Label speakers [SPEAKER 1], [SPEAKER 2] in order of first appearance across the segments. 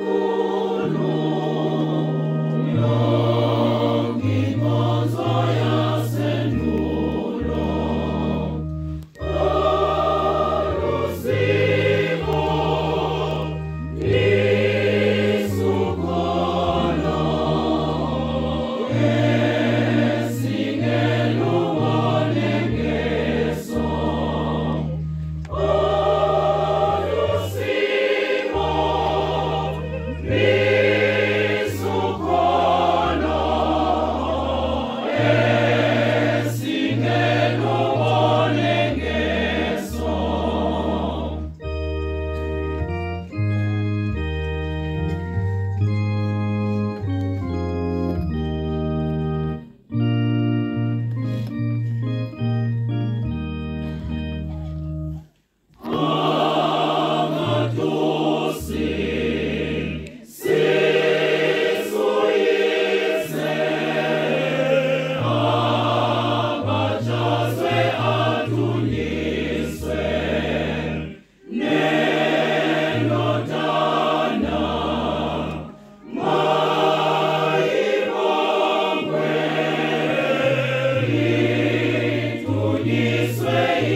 [SPEAKER 1] Oh.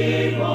[SPEAKER 1] Amen.